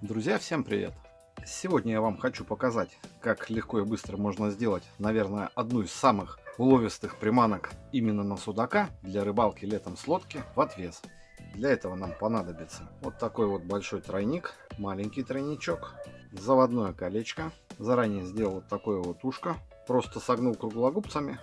Друзья, всем привет! Сегодня я вам хочу показать, как легко и быстро можно сделать, наверное, одну из самых уловистых приманок именно на судака для рыбалки летом с лодки в отвес. Для этого нам понадобится вот такой вот большой тройник, маленький тройничок, заводное колечко. Заранее сделал вот такое вот ушко, просто согнул круглогубцами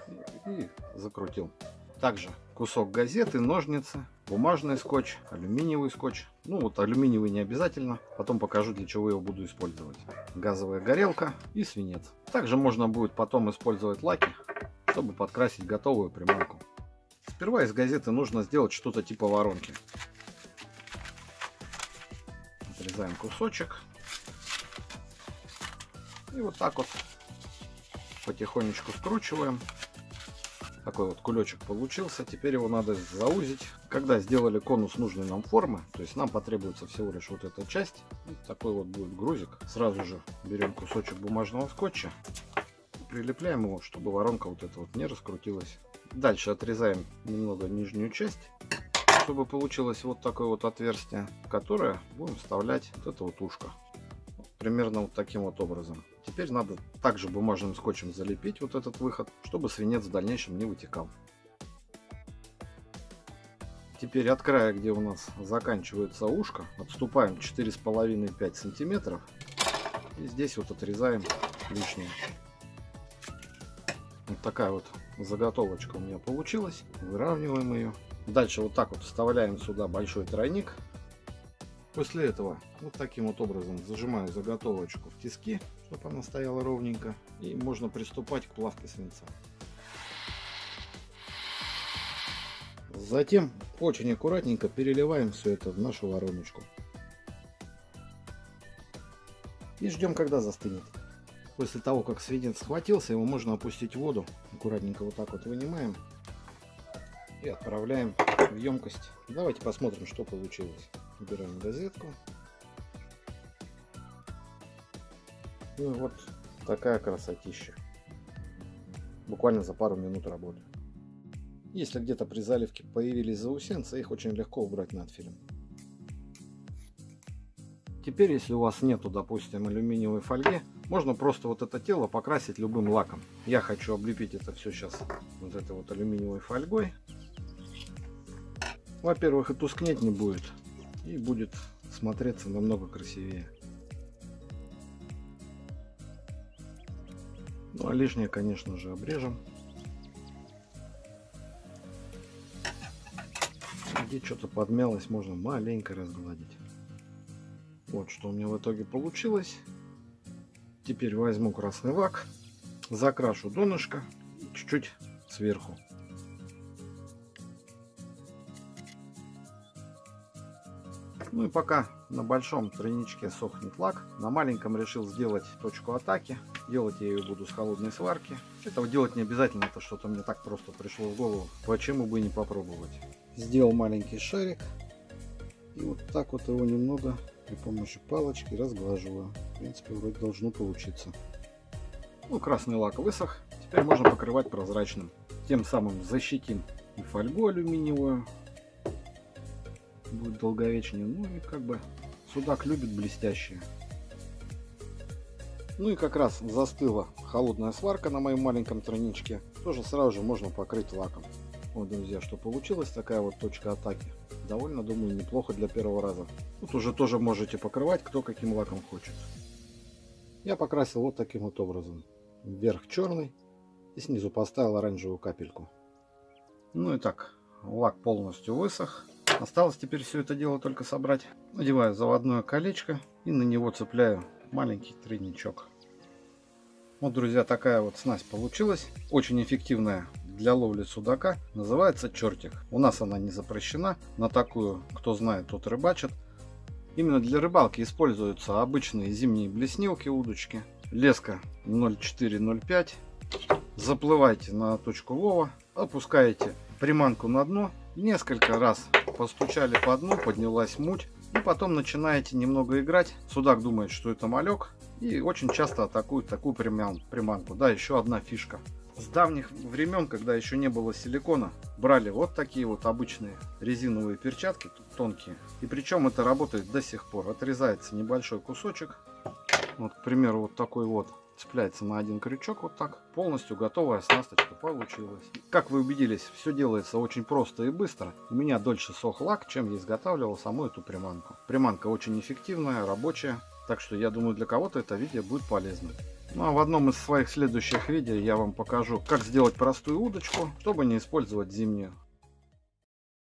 и закрутил. Также кусок газеты, ножницы, бумажный скотч, алюминиевый скотч. Ну вот алюминиевый не обязательно, потом покажу для чего его буду использовать. Газовая горелка и свинец. Также можно будет потом использовать лаки, чтобы подкрасить готовую приманку. Сперва из газеты нужно сделать что-то типа воронки. Отрезаем кусочек. И вот так вот потихонечку скручиваем. Такой вот кулечек получился. Теперь его надо заузить. Когда сделали конус нужной нам формы, то есть нам потребуется всего лишь вот эта часть. такой вот будет грузик. Сразу же берем кусочек бумажного скотча. Прилепляем его, чтобы воронка вот эта вот не раскрутилась. Дальше отрезаем немного нижнюю часть, чтобы получилось вот такое вот отверстие, в которое будем вставлять вот это вот ушко. Примерно вот таким вот образом. Теперь надо также бумажным скотчем залепить вот этот выход, чтобы свинец в дальнейшем не вытекал. Теперь от края, где у нас заканчивается ушко, отступаем 4,5-5 сантиметров. И здесь вот отрезаем лишнее. Вот такая вот заготовочка у меня получилась. Выравниваем ее. Дальше вот так вот вставляем сюда большой тройник. После этого вот таким вот образом зажимаю заготовочку в тиски, чтобы она стояла ровненько. И можно приступать к плавке свинца. Затем очень аккуратненько переливаем все это в нашу вороночку. И ждем, когда застынет. После того, как свинец схватился, его можно опустить в воду. Аккуратненько вот так вот вынимаем и отправляем в емкость. Давайте посмотрим, что получилось. Убираем газетку. Ну вот такая красотища. Буквально за пару минут работы. Если где-то при заливке появились заусенцы, их очень легко убрать над фильм. Теперь, если у вас нету, допустим, алюминиевой фольги, можно просто вот это тело покрасить любым лаком. Я хочу облепить это все сейчас вот этой вот алюминиевой фольгой. Во-первых, и тускнеть не будет, и будет смотреться намного красивее. Ну а лишнее, конечно же, обрежем. Где что-то подмялось, можно маленько разгладить. Вот что у меня в итоге получилось. Теперь возьму красный лак, закрашу донышко чуть-чуть сверху. Ну и пока на большом тройничке сохнет лак, на маленьком решил сделать точку атаки. Делать я ее буду с холодной сварки. Этого делать не обязательно, это что-то мне так просто пришло в голову. Почему бы не попробовать? Сделал маленький шарик. И вот так вот его немного при помощи палочки разглаживаю. В принципе, вроде должно получиться. Ну, красный лак высох. Теперь можно покрывать прозрачным. Тем самым защитим и фольгу алюминиевую. Будет долговечнее. Ну и как бы судак любит блестящие. Ну и как раз застыла холодная сварка на моем маленьком тройничке. Тоже сразу же можно покрыть лаком. Вот, друзья, что получилось. Такая вот точка атаки. Довольно, думаю, неплохо для первого раза. Тут уже тоже можете покрывать, кто каким лаком хочет. Я покрасил вот таким вот образом. Вверх черный и снизу поставил оранжевую капельку. Ну и так, лак полностью высох. Осталось теперь все это дело только собрать. Надеваю заводное колечко и на него цепляю маленький тройничок. Вот, друзья, такая вот снасть получилась. Очень эффективная для ловли судака называется чертик. У нас она не запрещена. На такую, кто знает, тот рыбачит. Именно для рыбалки используются обычные зимние блеснилки, удочки. Леска 0,4-0,5. Заплывайте на точку лова, опускаете приманку на дно. Несколько раз постучали по дну, поднялась муть. И потом начинаете немного играть. Судак думает, что это малек. И очень часто атакует такую приманку. Да, еще одна фишка. С давних времен, когда еще не было силикона, брали вот такие вот обычные резиновые перчатки, тонкие. И причем это работает до сих пор. Отрезается небольшой кусочек. Вот, к примеру, вот такой вот цепляется на один крючок вот так. Полностью готовая оснасточка получилась. Как вы убедились, все делается очень просто и быстро. У меня дольше сох лак, чем я изготавливал саму эту приманку. Приманка очень эффективная, рабочая. Так что я думаю для кого-то это видео будет полезно. Ну а в одном из своих следующих видео я вам покажу, как сделать простую удочку, чтобы не использовать зимнюю